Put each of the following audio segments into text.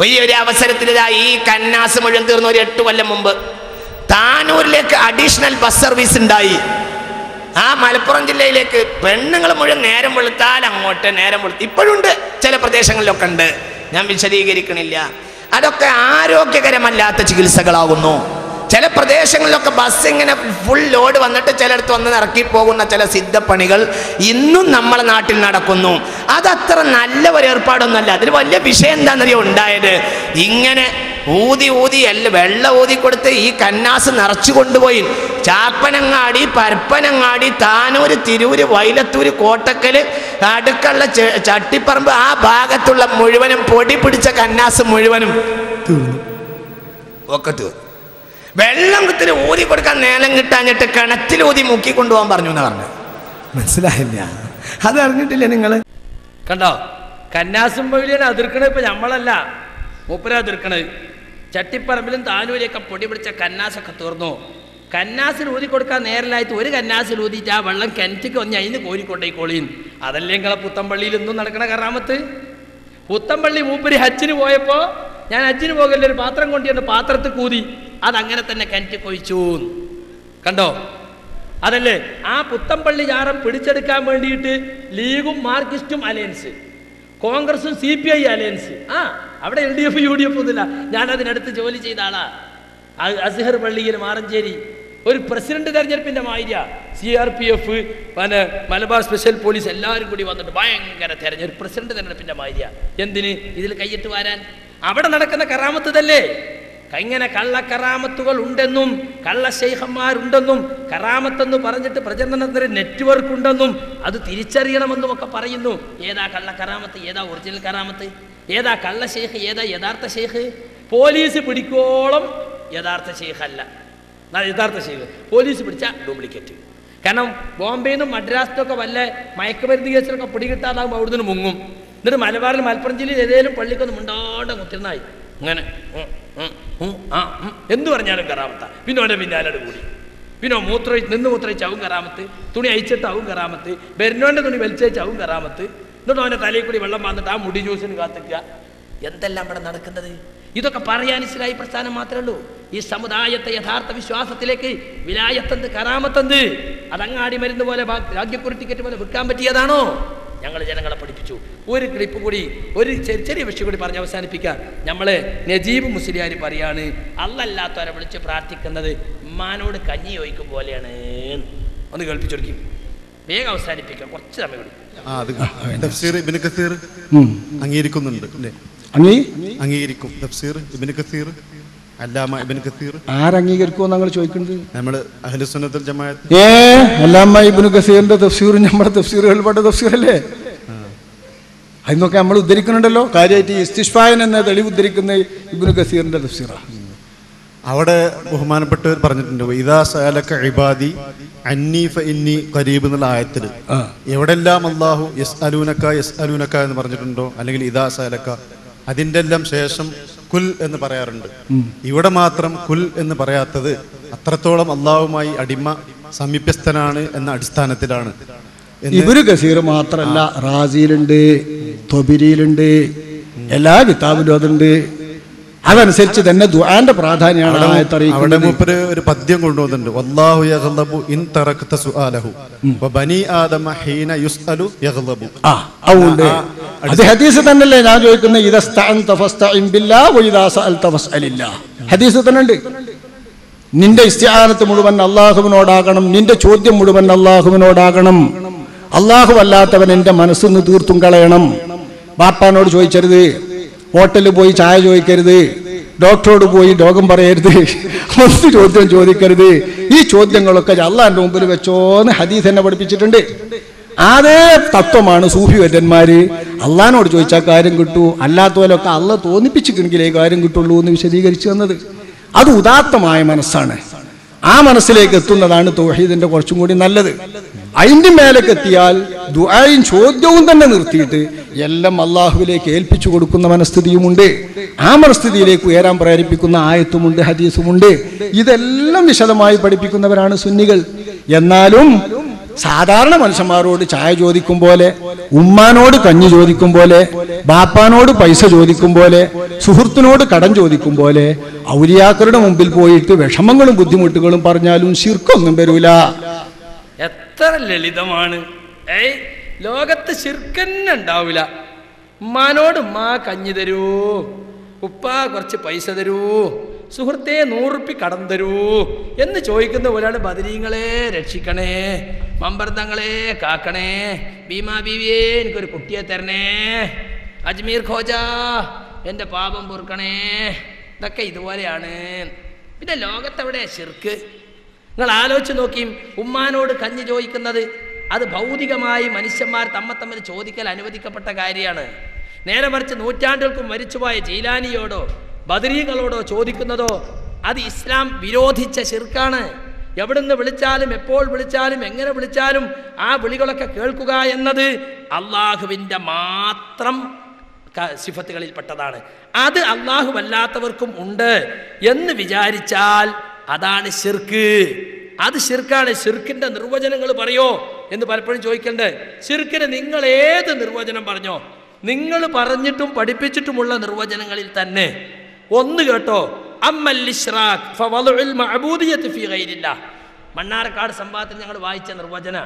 അവസരത്തിൽ ഇതാ ഈ കന്നാസ് മുഴുവൻ തീർന്ന ഒരു എട്ട് കൊല്ലം മുമ്പ്. താനൂരിലേക്ക് അഡീഷണൽ ബസ് സർവീസ് ഉണ്ടായി. ആ മലപ്പുറം ജില്ലയിലേക്ക് പെണ്ണുങ്ങൾ മുഴുവൻ നേരം വെളുത്താൽ അങ്ങോട്ട് നേരം വെളുത്ത്. ഇപ്പോഴുണ്ട് ചില പ്രദേശങ്ങളിലൊക്കെ ഉണ്ട്. ഞാൻ വിശദീകരിക്കണില്ല. അതൊക്കെ ആരോഗ്യകരമല്ലാത്ത ചികിത്സകളാകുന്നു ചില പ്രദേശങ്ങളിലൊക്കെ ബസ് ഇങ്ങനെ ഫുൾ ലോഡ് വന്നിട്ട് ചിലയിടത്ത് വന്ന് ഇറക്കി പോകുന്ന ചില സിദ്ധപ്പണികൾ ഇന്നും നമ്മളെ നാട്ടിൽ നടക്കുന്നു. അതത്ര നല്ല ഒരു ഏർപ്പാടൊന്നുമല്ല. അതിൽ വലിയ വിഷയം എന്താണെന്നറിയോ? ഉണ്ടായത് ഇങ്ങനെ ഊതി ഊതി എല്ലാം വെള്ളം ഊതി കൊടുത്ത് ഈ കന്നാസ് നിറച്ചു കൊണ്ടുപോയി. ചാപ്പനങ്ങാടി പരപ്പനങ്ങാടി താനൂര് തിരൂര് വൈലത്തൂര് കോട്ടക്കൽ അടുക്കള ചട്ടിപ്പറമ്പ് ആ ഭാഗത്തുള്ള മുഴുവനും പൊടി പിടിച്ച കന്നാസ് മുഴുവനും തീർന്നു. ഒക്കെ തീർന്നു. വെള്ളം കുത്തിന് ഊതി കൊടുക്കാൻ നേരം കിട്ടാഞ്ഞിട്ട് കിണറ്റിൽ ഊതി മുക്കി കൊണ്ടുപോകാൻ പറഞ്ഞു എന്ന് പറഞ്ഞു മനസ്സിലായില്ല. അത് അറിഞ്ഞിട്ടില്ല നിങ്ങൾ കണ്ടോ? കന്യാസും പവിലിയനെ അതിർക്കണത് ഇപ്പൊ നമ്മളല്ല. മൂപ്പരെ അതിർക്കണത്. ചട്ടിപ്പറമ്പിലും താനൂരിയൊക്കെ പൊടി പിടിച്ച കന്നാസൊക്കെ തീർന്നു. കന്നാസിൽ ഊതി കൊടുക്കാൻ നേരലായിട്ട് ഒരു കന്നാസിൽ ഊതിയിട്ട് ആ വെള്ളം കിണറ്റിക്ക് വന്ന് അതിന് കോരിക്കൊണ്ടേക്കോളീൻ അതല്ലേ നിങ്ങളെ പുത്തമ്പള്ളിയിൽ ഇന്നും നടക്കണ കറാമത്ത്? പുത്തമ്പള്ളി മൂപ്പര് ഹജ്ജിന് പോയപ്പോ ഞാൻ ഹജ്ജിന് പോകല്ലേ ഒരു പാത്രം കൊണ്ടുവന്ന് പാത്രത്തിൽ കൂതി. അതങ്ങനെ തന്നെ കിണറ്റി കൊഴിച്ചു. കണ്ടോ? അതല്ലേ? ആ പുത്തമ്പള്ളി ജാറം പിടിച്ചെടുക്കാൻ വേണ്ടിയിട്ട് ലീഗും മാർക്സിസ്റ്റും അലയൻസ് കോൺഗ്രസും സി പി ഐ അലയൻസ്. ആ അവിടെ L D F U D F ഒന്നുമില്ല. ഞാൻ അതിനടുത്ത് ജോലി ചെയ്ത ആളാ. അസിഹർ പള്ളിയിൽ മാറഞ്ചേരി. ഒരു പ്രസിഡന്റ് തെരഞ്ഞെടുപ്പിന്റെ മാതിരിയ സി ആർ പി എഫ് പിന്നെ മലബാർ സ്പെഷ്യൽ പോലീസ് എല്ലാവരും കൂടി വന്നിട്ട് ഭയങ്കര തെരഞ്ഞെടുപ്പ് പ്രസിഡന്റ് തെരഞ്ഞെടുപ്പിന്റെ മാതിരിയ എന്തിന്? ഇതിൽ കൈയിട്ട് വരാൻ. അവിടെ നടക്കുന്ന കറാമത്ത് ഇങ്ങനെ കള്ള കറാമത്തുകൾ ഉണ്ടെന്നും കള്ള ശൈഖന്മാരുണ്ടെന്നും കറാമത്തെന്ന് പറഞ്ഞിട്ട് പ്രചരണത്തിന് നെറ്റ്വർക്ക് ഉണ്ടെന്നും അത് തിരിച്ചറിയണമെന്നും ഒക്കെ പറയുന്നു. ഏതാ കള്ള കറാമത്ത് ഏതാ ഒറിജിനൽ കറാമത്ത് ഏതാ കള്ള ശേഖ് ഏതാ യഥാർത്ഥ ശേഖ്? പോലീസ് പിടിക്കോളം യഥാർത്ഥ ശേഖ് അല്ല യഥാർത്ഥ ശേഖ്? പോലീസ് പിടിച്ച ഡ്യൂപ്ലിക്കേറ്റ് കാരണം ബോംബെയിൽ നിന്നും മദ്രാസിലൊക്കെ വല്ല മയക്കുമരുന്ന് കേസിലൊക്കെ പിടികിട്ടാതാകുമ്പോൾ അവിടുന്ന് മുങ്ങും. എന്നിട്ട് മലബാറിൽ മലപ്പുറം ജില്ലയിൽ ഏതേലും പള്ളിക്കൊന്നും മുണ്ടാണ്ട് മുത്തിരുന്നായി അങ്ങനെ എന്ത് പറഞ്ഞാലും കറാമത്ത. പിന്നെ അവന്റെ പിന്നാലോട് കൂടി. പിന്നെ മൂത്ര നിന്ന് മൂത്രയിച്ച് അവൻ കറാമത്ത്. തുണി അയച്ചിട്ട് അവൻ കറാമത്ത്. ബെരുന്നോന്റെ തുണി വലിച്ചയച്ച് അവൻ കറാമത്ത്. എന്നിട്ട് അവന്റെ തലയിൽ കൂടി വെള്ളം വന്നിട്ട് ആ മുടി ജ്യൂസിന് കാത്തിക്കുക എന്തെല്ലാം ഇവിടെ നടക്കുന്നത്? ഇതൊക്കെ പറയാൻ ഇസ്ലായി പ്രസ്ഥാനം മാത്രമേ ഉള്ളൂ. ഈ സമുദായത്തെ യഥാർത്ഥ വിശ്വാസത്തിലേക്ക് വിലായത്തന്ത് കറാമത്തന്ത്? അതങ്ങാടി മരുന്ന് പോലെ ഭാഗ്യക്കുറി ടിക്കറ്റ് പോലെ വിൽക്കാൻ പറ്റിയതാണോ? ഞങ്ങൾ ജനങ്ങളെ പഠിപ്പിച്ചു. ഒരു ക്ലിപ്പ് കൂടി ഒരു ചെറിയ ചെറിയ വിഷയം കൂടി പറഞ്ഞ് അവസാനിപ്പിക്കാം. നമ്മൾ നജീബ് മുസ്ലിയാർ പറയാണ് അല്ലല്ലാത്തവരെ വിളിച്ച് പ്രാർത്ഥിക്കുന്നത് ഉമ്മാനോട് കഞ്ഞി ചോദിക്കും പോലെയാണ്. ഒന്ന് കേൾപ്പിച്ചൊടുക്കും വേഗം അവസാനിപ്പിക്കാം. കുറച്ച് സമയം കൊടുക്കും ആ അത് തഫ്സീർ ഇബിന് കസീർ അംഗീകരിക്കുന്നുണ്ട്. അല്ലേ അംഗീകരിക്കും. തഫ്സീർ ഇബിന് കസീർ അല്ലാമ കസീർ. ആരംഗീകരിക്കുമോ ഞങ്ങൾ ചോദിക്കുന്നത്? നമ്മൾ അഹ്ലുസുന്നത്തുൽ ജമാഅത്ത്. ഏ അല്ലാമ്മ ഇബ്നു കസീറിന്റെ തഫ്സീർ നമ്മുടെ തഫ്സീറുകൾപ്പെട്ട തഫ്സീറല്ലേ? അതിനൊക്കെ നമ്മൾ ഉദ്ധരിക്കുന്നുണ്ടല്ലോ. കാര്യമായിട്ട് ഇസ്തിഷ്ഫായൻ എന്ന തെളിവ് ഉദ്ധരിക്കുന്ന കസീറിന്റെ തഫ്സീറാണ് അവിടെ ബഹുമാനപ്പെട്ടവർ പറഞ്ഞിട്ടുണ്ട് ഇതാ ഇബാദി ഇന്നി എന്നുള്ള ആയത്തിൽ. എവിടെല്ലാം അള്ളാഹു യസ് അലൂനക്ക യസ് അലൂനക്ക എന്ന് പറഞ്ഞിട്ടുണ്ടോ? അല്ലെങ്കിൽ ഇതാ അതിന്റെ എല്ലാം ശേഷം കുൽ എന്ന് പറയാറുണ്ട്. ഇവിടെ മാത്രം കുൽ എന്ന് പറയാത്തത് അത്രത്തോളം അള്ളാഹുമായി അടിമ സമീപ്യസ്ഥനാണ് എന്ന അടിസ്ഥാനത്തിലാണ്. ഇവർ ഗസീർ കസീർ മാത്രല്ല റാസിയിലുണ്ട് തൊബിരിയിലുണ്ട് എല്ലാ കിതാബിലും അതുണ്ട്. അതനുസരിച്ച് തന്നെ ദുആന്റെ പ്രാധാന്യമാണ് അവിടെ മൂപ്പര് ഒരു പദ്യം കൊണ്ടുവന്നിട്ടുണ്ട്. വല്ലാഹു യഗ്ളബു ഇൻ തറക്ത സുആലഹു. വ ബനി ആദമ ഹീന യുസ്അലു യഗ്ളബു ആ അതുണ്ട്. അത് ഹദീസ് തന്നെയല്ലേ ഞാൻ ചോദിക്കുന്നത്? ഇതസ്തഅൻത ഫസ്തഇൻ ബില്ലാഹ് വഇദാ സഅൽത ഫസ്അലില്ലാഹ് ഹദീസ് തന്നെയുണ്ട്. നിന്റെ ഇസ്തിആനത്ത് മുഴുവൻ അള്ളാഹുവിനോടാകണം. നിന്റെ ചോദ്യം മുഴുവൻ അള്ളാഹുവിനോടാകണം. അള്ളാഹു അല്ലാത്തവൻ എന്റെ മനസ്സിന്ന് തീർത്തും കളയണം. ബാപ്പാനോട് ചോദിച്ചരുത്. ഹോട്ടലിൽ പോയി ചായ ചോദിക്കരുത്. ഡോക്ടറോട് പോയി രോഗം പറയരുത്. ഒന്ന് ചോദ്യം ചോദിക്കരുത്. ഈ ചോദ്യങ്ങളൊക്കെ അള്ളാഹിന്റെ മുമ്പിൽ വെച്ചോന്ന് ഹദീസ് എന്നെ പഠിപ്പിച്ചിട്ടുണ്ട്. അതേ തത്വമാണ് സൂഫി വര്യന്മാര്. അള്ളഹാനോട് ചോദിച്ചാൽ കാര്യം കിട്ടൂ. അല്ലാത്തവരൊക്കെ അള്ള തോന്നിപ്പിച്ചിട്ടുണ്ടെങ്കിലേ കാര്യം കിട്ടുള്ളൂ എന്ന് വിശദീകരിച്ചു തന്നത്. അത് ഉദാത്തമായ മനസ്സാണ്. ആ മനസ്സിലേക്ക് എത്തുന്നതാണ് തൗഹീദിന്റെ കുറച്ചും കൂടി നല്ലത്. അതിന്റെ മേലേക്ക് എത്തിയാൽ ദുആയും ചോദ്യവും തന്നെ നിർത്തിയിട്ട് എല്ലാം അള്ളാഹുവിലേക്ക് ഏൽപ്പിച്ചു കൊടുക്കുന്ന മനസ്ഥിതിയുമുണ്ട്. ആ മനസ്ഥിതിയിലേക്ക് ഉയരാൻ പ്രേരിപ്പിക്കുന്ന ആയത്തുമുണ്ട് ഹദീസുമുണ്ട്. ഇതെല്ലാം വിശദമായി പഠിപ്പിക്കുന്നവരാണ് സുന്നികൾ. എന്നാലും സാധാരണ മനുഷ്യന്മാരോട് ചായ ചോദിക്കും പോലെ ഉമ്മാനോട് കഞ്ഞി ചോദിക്കും പോലെ ബാപ്പാനോട് പൈസ ചോദിക്കും പോലെ സുഹൃത്തിനോട് കടം ചോദിക്കും പോലെ ഔലിയാക്കളുടെ മുമ്പിൽ പോയിട്ട് വിഷമങ്ങളും ബുദ്ധിമുട്ടുകളും പറഞ്ഞാലും ശിർക്കൊന്നും വരൂല. എത്ര ലളിതമാണ്. ഏയ് ലോകത്ത് ശിർക്കന്നെ ഉണ്ടാവില്ല ഉമ്മാനോട് ഉമ്മാ കഞ്ഞി തരൂ. ഉപ്പ കുറച്ച് പൈസ തരൂ. സുഹൃത്തെ നൂറുപ്പി കടം തരൂ. എന്ന് ചോദിക്കുന്ന പോലെയാണ് ബദരീങ്ങളെ രക്ഷിക്കണേ മമ്പർദങ്ങളെ കാക്കണേ ഭീമാ ബീവിയെ എനിക്കൊരു കുട്ടിയെ തരണേ അജ്മീർ ഖോജ എന്റെ പാപം പൊറുക്കണേ. ഇതൊക്കെ ഇതുപോലെയാണ്. പിന്നെ ലോകത്തെവിടെ ശിർക്ക്? നിങ്ങൾ ആലോചിച്ച് നോക്കിയും ഉമ്മാനോട് കഞ്ഞി ചോദിക്കുന്നത് അത് ഭൗതികമായി മനുഷ്യന്മാർ തമ്മ തമ്മിൽ ചോദിക്കൽ അനുവദിക്കപ്പെട്ട കാര്യമാണ്. നേരെ മറിച്ച് നൂറ്റാണ്ടുകൾക്കും മരിച്ചുപോയ ജീലാനിയോടോ ബദരീകളോടോ ചോദിക്കുന്നതോ അത് ഇസ്ലാം വിരോധിച്ച ശിർക്കാണ്. എവിടുന്ന് വിളിച്ചാലും എപ്പോൾ വിളിച്ചാലും എങ്ങനെ വിളിച്ചാലും ആ വിളികളൊക്കെ കേൾക്കുക എന്നത് അള്ളാഹുവിന്റെ മാത്രം സിഫത്തുകളിൽപ്പെട്ടതാണ്. അത് അള്ളാഹുവല്ലാത്തവർക്കും ഉണ്ട് എന്ന് വിചാരിച്ചാൽ അതാണ് ശിർക്ക്. അത് ഷിർക്കാണ് ശിർക്കിന്റെ നിർവചനങ്ങൾ പറയോ എന്ന് പലപ്പോഴും ചോദിക്കണ്ടേ ഷിർക്കിന് നിങ്ങൾ ഏത് നിർവചനം പറഞ്ഞോ നിങ്ങൾ പറഞ്ഞിട്ടും പഠിപ്പിച്ചിട്ടുമുള്ള നിർവചനങ്ങളിൽ തന്നെ. ഒന്ന് കേട്ടോ. മണ്ണാർക്കാട് സംഭവത്തിൽ ഞങ്ങൾ വായിച്ച നിർവചന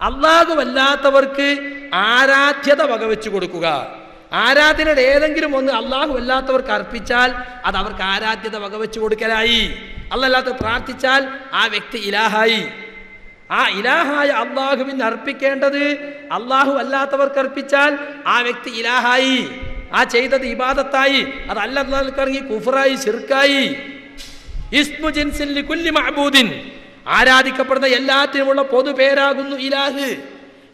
അല്ലാഹുവല്ലാത്തവർക്ക് ആരാധ്യത വകവെച്ചു കൊടുക്കുക. ആരാധനയുടെ ഏതെങ്കിലും ഒന്ന് അള്ളാഹു അല്ലാത്തവർക്ക് അർപ്പിച്ചാൽ അത് അവർക്ക് ആരാധ്യത വകവെച്ചു കൊടുക്കലായി. അല്ലല്ലാത്ത പ്രാർത്ഥിച്ചാൽ ആ വ്യക്തി ഇലാഹായി. ആ ഇലാഹായ അള്ളാഹുവിന് അർപ്പിക്കേണ്ടത് അള്ളാഹു അല്ലാത്തവർക്ക് അർപ്പിച്ചാൽ ആ വ്യക്തി ഇലാഹായി. ആ ചെയ്തത് ഇബാദത്തായി. അത് അല്ലാത്തവർക്കിറങ്ങി കുഫറായി ശിർക്കായി. ആരാധിക്കപ്പെടുന്ന എല്ലാത്തിനുമുള്ള പൊതുപേരാകുന്നു ഇലാഹ്.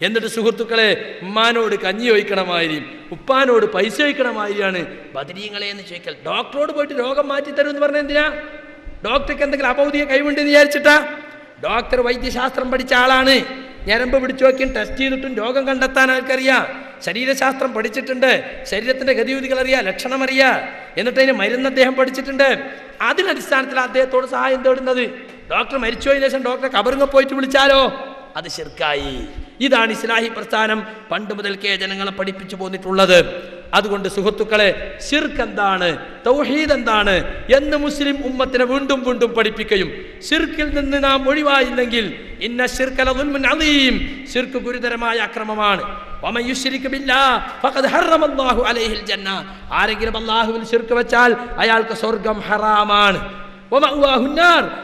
എന്നിട്ട് സുഹൃത്തുക്കളെ ഉമ്മാനോട് കഞ്ഞി ചോദിക്കണമായിരി ഉപ്പാനോട് പൈസ ഒഴിക്കണമായിരിയാണ് ബദരീങ്ങളെ എന്ന് ചോദിക്കൽ. ഡോക്ടറോട് പോയിട്ട് രോഗം മാറ്റി തരും എന്ന് പറഞ്ഞ എന്തിനാ? ഡോക്ടർക്ക് എന്തെങ്കിലും അബൗദിക കഴിവുണ്ടെന്ന് വിചാരിച്ചിട്ടാ? ഡോക്ടർ വൈദ്യശാസ്ത്രം പഠിച്ച ആളാണ്. ഞരമ്പ് പിടിച്ചു നോക്കിയും ടെസ്റ്റ് ചെയ്തിട്ടും രോഗം കണ്ടെത്താൻ ആൾക്കറിയാം. ശരീരശാസ്ത്രം പഠിച്ചിട്ടുണ്ട്. ശരീരത്തിന്റെ ഗതിവിധികൾ അറിയാം ലക്ഷണം അറിയാം എന്നിട്ട് അതിന് മരുന്ന് അദ്ദേഹം പഠിച്ചിട്ടുണ്ട്. അതിനടിസ്ഥാനത്തിൽ അദ്ദേഹത്തോട് സഹായം തേടുന്നത്. ഡോക്ടർ മരിച്ചുപോയതിനു ശേഷം ഡോക്ടറെ കബറിങ്ങ പോയിട്ട് വിളിച്ചാലോ? അത് ശിർക്കായി. ഇതാണ് ഇസ്ലാഹി പ്രസ്ഥാനം പണ്ട് മുതൽക്കേ ജനങ്ങളെ പഠിപ്പിച്ചു പോന്നിട്ടുള്ളത്. അതുകൊണ്ട് സുഹൃത്തുക്കളെ ശിർക്ക് എന്താണ് തൗഹീദ് എന്താണ് എന്ന് മുസ്ലിം ഉമ്മത്തിനെ വീണ്ടും വീണ്ടും പഠിപ്പിക്കുകയും ശിർക്കിൽ നിന്ന് നാം ഒഴിവായില്ലെങ്കിൽ ഇന്ന ശിർക്കല സിർക്ക് ഗുരുതരമായ അക്രമമാണ്. ആരെങ്കിലും അല്ലാഹുവിൽ ശിർക്ക് വെച്ചാൽ അയാൾക്ക് സ്വർഗം ഹറാമാണ്.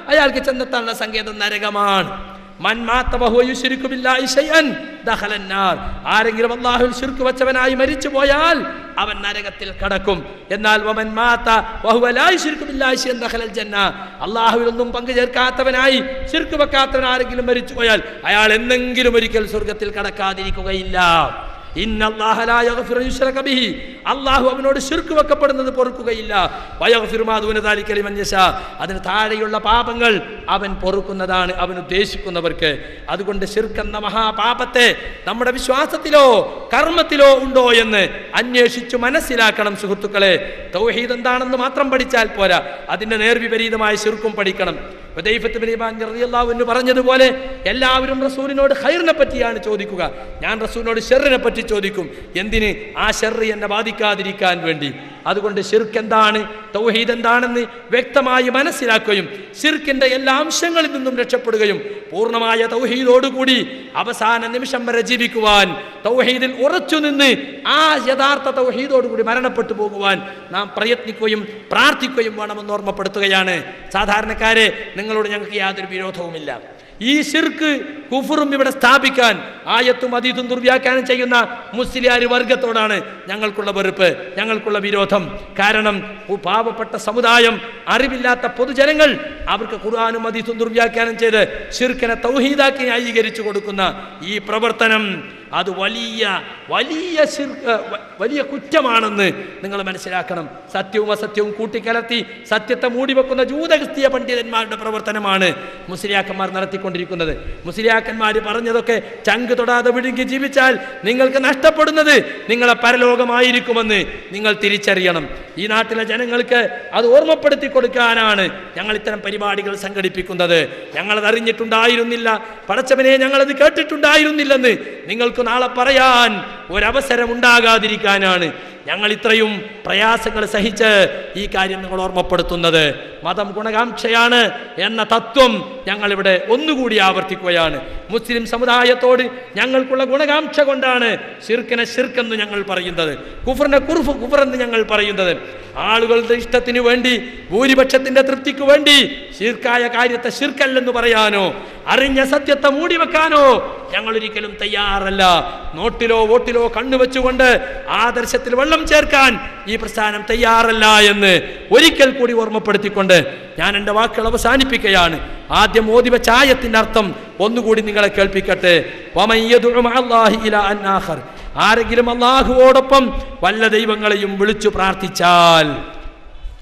അയാൾക്ക് ചെന്നെത്താനുള്ള സങ്കേതം നരകമാണ്. ആരെങ്കിലും അള്ളാഹുൽ ശിർക്ക് വച്ചവനായി മരിച്ചു പോയാൽ അവൻ നരകത്തിൽ കടക്കും. എന്നാൽ അള്ളാഹുവിനൊന്നും പങ്കു ചേർക്കാത്തവനായി ശിർക്ക് വെക്കാത്തവൻ ആരെങ്കിലും മരിച്ചു പോയാൽ അയാൾ എന്നെങ്കിലും ഒരിക്കൽ സ്വർഗത്തിൽ കടക്കാതിരിക്കുകയില്ല. അള്ളാഹു അവനോട് ശിർക്ക് വെക്കപ്പെടുന്നത് പൊറുക്കുകയില്ല. അതിന് താഴെയുള്ള പാപങ്ങൾ അവൻ പൊറുക്കുന്നതാണ് അവൻ ഉദ്ദേശിക്കുന്നവർക്ക്. അതുകൊണ്ട് ശിർക്കെന്ന മഹാപാപത്തെ നമ്മുടെ വിശ്വാസത്തിലോ കർമ്മത്തിലോ ഉണ്ടോ എന്ന് അന്വേഷിച്ചു മനസ്സിലാക്കണം സുഹൃത്തുക്കളെ. തൗഹീദ് എന്താണെന്ന് മാത്രം പഠിച്ചാൽ പോരാ. അതിന്റെ നേർവിപരീതമായ ശിർക്കും പഠിക്കണം. എന്ന് പറഞ്ഞതുപോലെ എല്ലാവരും റസൂലിനോട് ഹൈറിനെ പറ്റിയാണ് ചോദിക്കുക. ഞാൻ റസൂലിനോട് ഷെറിനെ പറ്റി ചോദിക്കും. എന്തിന്? ആ ഷെറ് എന്നെ ബാധിക്കാതിരിക്കാൻ വേണ്ടി. അതുകൊണ്ട് ഷിർക്ക് എന്താണ്? തൗഹീദ് എന്താണെന്ന് വ്യക്തമായി മനസ്സിലാക്കുകയും ഷിർക്കിന്റെ എല്ലാ അംശങ്ങളിൽ നിന്നും രക്ഷപ്പെടുകയും പൂർണമായ തൗഹീദോടുകൂടി അവസാന നിമിഷം വരെ ജീവിക്കുവാൻ തൗഹീദിൽ ഉറച്ചു നിന്ന് ആ യഥാർത്ഥ തൗഹീദോടുകൂടി മരണപ്പെട്ടു പോകുവാൻ നാം പ്രയത്നിക്കുകയും പ്രാർത്ഥിക്കുകയും വേണമെന്ന് ഓർമ്മപ്പെടുത്തുകയാണ്. സാധാരണക്കാരെ നിങ്ങളോട് ഞങ്ങൾക്ക് യാതൊരു വിരോധവുമില്ല. ഈ ശിർക്ക് കുഫറും ഇവിടെ സ്ഥാപിക്കാൻ ആയത്തും അതീതും ദുർവ്യാഖ്യാനം ചെയ്യുന്ന മുസ്ലിയാർ വർഗത്തോടാണ് ഞങ്ങൾക്കുള്ള വെറുപ്പ് ഞങ്ങൾക്കുള്ള വിരോധം. കാരണം പാവപ്പെട്ട സമുദായം അറിവില്ലാത്ത പൊതുജനങ്ങൾ അവർക്ക് ഖുർആാനും അതീതും ദുർവ്യാഖ്യാനം ചെയ്ത് ഷിർക്കിനെ തൗഹീദാക്കി ന്യായീകരിച്ചു കൊടുക്കുന്ന ഈ പ്രവർത്തനം അത് വലിയ വലിയ വലിയ കുറ്റമാണെന്ന് നിങ്ങൾ മനസ്സിലാക്കണം. സത്യവും അസത്യവും കൂട്ടിക്കലർത്തി സത്യത്തെ മൂടിവെക്കുന്ന ജൂതക്രിസ്തീയ പണ്ഡിതന്മാരുടെ പ്രവർത്തനമാണ് മുസ്ലിയാക്കന്മാർ നടത്തിക്കൊണ്ടിരിക്കുന്നത്. മുസ്ലിയാക്കന്മാർ പറഞ്ഞതൊക്കെ ചങ്ക് തൊടാതെ വിഴുങ്ങി ജീവിച്ചാൽ നിങ്ങൾക്ക് നഷ്ടപ്പെടുന്നത് നിങ്ങളെ പരലോകമായിരിക്കുമെന്ന് നിങ്ങൾ തിരിച്ചറിയണം. ഈ നാട്ടിലെ ജനങ്ങൾക്ക് അത് ഓർമ്മപ്പെടുത്തി കൊടുക്കാനാണ് ഞങ്ങൾ ഇത്തരം പരിപാടികൾ സംഘടിപ്പിക്കുന്നത്. ഞങ്ങളത് അറിഞ്ഞിട്ടുണ്ടായിരുന്നില്ല പടച്ചവനെ ഞങ്ങളത് കേട്ടിട്ടുണ്ടായിരുന്നില്ലെന്ന് നിങ്ങൾക്ക് നാളെ പറയാൻ ഒരവസരം ഉണ്ടാകാതിരിക്കാനാണ് ഞങ്ങൾ ഇത്രയും പ്രയാസങ്ങൾ സഹിച്ച് ഈ കാര്യം നിങ്ങൾ ഓർമ്മപ്പെടുത്തുന്നത്. മതം ഗുണകാംക്ഷയാണ് എന്ന തത്വം ഞങ്ങളിവിടെ ഒന്നുകൂടി ആവർത്തിക്കുകയാണ്. മുസ്ലിം സമുദായത്തോട് ഞങ്ങൾക്കുള്ള ഗുണകാംക്ഷ കൊണ്ടാണ് ഷിർക്കിനെ ഷിർക്കെന്ന് ഞങ്ങൾ പറയുന്നത്. കുഫറിനെ കുർഫ് കുഫറെന്ന് ഞങ്ങൾ പറയുന്നത്. ആളുകളുടെ ഇഷ്ടത്തിന് വേണ്ടി ഭൂരിപക്ഷത്തിന്റെ തൃപ്തിക്ക് വേണ്ടി ശിർക്കായ കാര്യത്തെ ഷിർക്കല്ലെന്ന് പറയാനോ അറിഞ്ഞ സത്യത്തെ മൂടി വെക്കാനോ ഞങ്ങൾ ഒരിക്കലും തയ്യാറല്ല. നോട്ടിലോ വോട്ടിലോ കണ്ണുവെച്ചുകൊണ്ട് ആദർശത്തിൽ വെള്ളം ചേർക്കാൻ ഈ പ്രസ്ഥാനം തയ്യാറല്ല എന്ന് ഒരിക്കൽ കൂടി ഓർമ്മപ്പെടുത്തിക്കൊണ്ട് ഞാൻ എന്റെ വാക്കുകൾ അവസാനിപ്പിക്കുകയാണ് ആദ്യം ഓതി വെച്ച ആയത്തിന്റെ അർത്ഥം ഒന്നുകൂടി നിങ്ങളെ കേൾപ്പിക്കട്ടെ. ആരെങ്കിലും അള്ളാഹുവോടൊപ്പം വല്ല ദൈവങ്ങളെയും വിളിച്ചു പ്രാർത്ഥിച്ചാൽ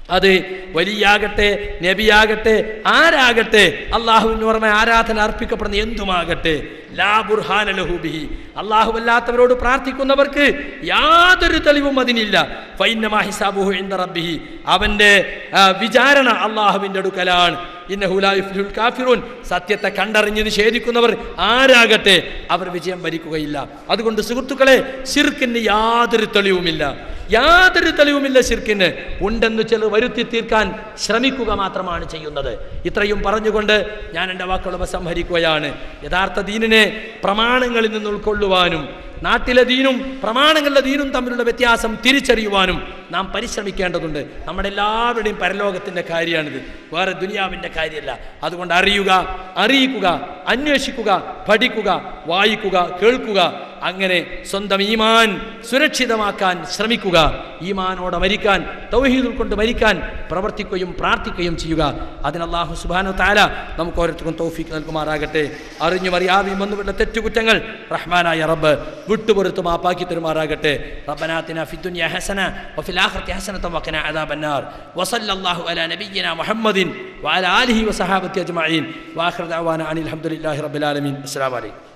അത് വലിയാകട്ടെ നബിയാകട്ടെ ആരാകട്ടെ അള്ളാഹുവിന് പുറമെ ആരാധന അർപ്പിക്കപ്പെടുന്ന എന്തുമാകട്ടെ ലാ ബുർഹാന ലഹു ബിഹി. അള്ളാഹു അല്ലാത്തവരോട് പ്രാർത്ഥിക്കുന്നവർക്ക് യാതൊരു തെളിവും അതിനില്ല. ഫൈന്നമാ ഹിസാബുഹു ഇൻദ റബ്ബിഹി. അവന്റെ ആ, വിചാരണ അള്ളാഹുവിന്റെ അടുക്കലാണ്. സത്യത്തെ കണ്ടറിഞ്ഞ് നിഷേധിക്കുന്നവർ ആരാകട്ടെ അവർ വിജയം ഭരിക്കുകയില്ല അതുകൊണ്ട് സുഹൃത്തുക്കളെ ശിർക്കിന് യാതൊരു തെളിവുമില്ല. യാതൊരു തെളിവുമില്ല ശിർക്കിന്. ഉണ്ടെന്ന് ചില വരുത്തി തീർക്കാൻ ശ്രമിക്കുക മാത്രമാണ് ചെയ്യുന്നത്. ഇത്രയും പറഞ്ഞുകൊണ്ട് ഞാൻ എന്റെ വാക്കുകൾ ഉപസംഹരിക്കുകയാണ് യഥാർത്ഥ ദീനിനെ പ്രമാണങ്ങളിൽ നിന്ന് ഉൾക്കൊള്ളുവാനും നാട്ടിലെ ദീനും പ്രമാണങ്ങളിലെ ദീനും തമ്മിലുള്ള വ്യത്യാസം തിരിച്ചറിയുവാനും നാം പരിശ്രമിക്കേണ്ടതുണ്ട്. നമ്മുടെ എല്ലാവരുടെയും പരലോകത്തിന്റെ കാര്യമാണിത്. വേറെ ദുനിയാവിന്റെ കാര്യമല്ല. അതുകൊണ്ട് അറിയുക അറിയിക്കുക അന്വേഷിക്കുക പഠിക്കുക വായിക്കുക കേൾക്കുക അങ്ങനെ സ്വന്തം ഈമാൻ സുരക്ഷിതമാക്കാൻ ശ്രമിക്കുക. ഈമാനോടെ മരിക്കാൻ തൗഹീദ് ഉൾക്കൊണ്ട് മരിക്കാൻ പ്രവർത്തിക്കുകയും പ്രാർത്ഥിക്കുകയും ചെയ്യുക. അതിന് അള്ളാഹു സുബാനു താല നമുക്ക് ഓരോരുത്തർക്കും തൗഫീക്ക് നൽകുമാറാകട്ടെ. അറിഞ്ഞും അറിയാതെയും വന്നുവിട്ട തെറ്റുകുറ്റങ്ങൾ റഹ്മാനായ റബ്ബ് വിട്ടുപുറത്ത് മാപ്പാക്കി തരുമാറാകട്ടെ. റബ്ബനാത്തിന ഫിദുന്യ ഹസന വഫിൽ الآخرة حسنة وقنا عذاب النار. وصلى الله على نبينا محمد وعلى آله وصحابته أجمعين. وآخر دعوانا عن الحمد لله رب العالمين. السلام عليكم.